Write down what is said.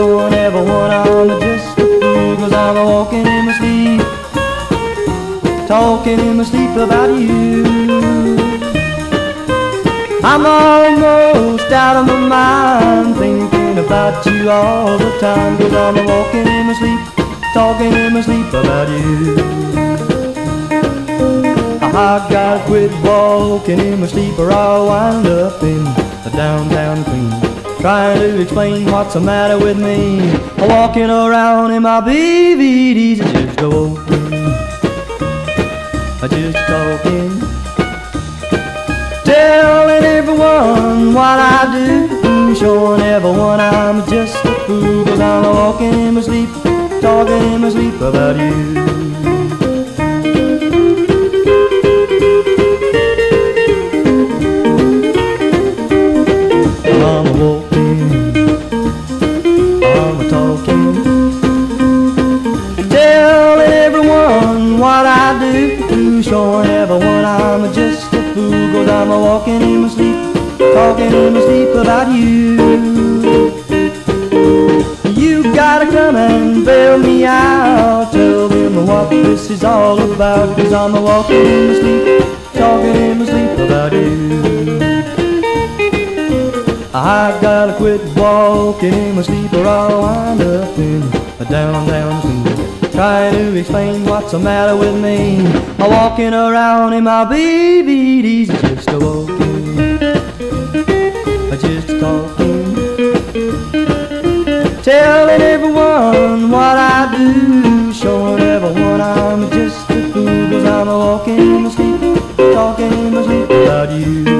showing everyone I'm just a fool Cause I'm walking in my sleep. Talking in my sleep about you. I'm almost out of my mind Thinking about you all the time. Cause I'm walking in my sleep Talking in my sleep about you. I gotta quit walking in my sleep or I'll wind up in the downtown Queen Trying to explain what's the matter with me. I'm walking around in my BVDs just a walking I Just talking Telling everyone what I do. Showing everyone I'm just a fool Cause I'm walking in my sleep Talking in my sleep about you. I'm a I do, showing everyone I'm just a fool, cause I'm a walking in my sleep, talking in my sleep about you. You gotta come and bail me out, tell them what this is all about, cause I'm a walking in my sleep, talking in my sleep about you. I gotta quit walking in my sleep or I'll wind up in a down, down queen. Trying to explain what's the matter with me. I'm walking around in my baby BVDs, just a walking, just talking. Telling everyone what I do, showing everyone I'm just a fool, cause I'm a walking in my sleep, talking in my sleep about you.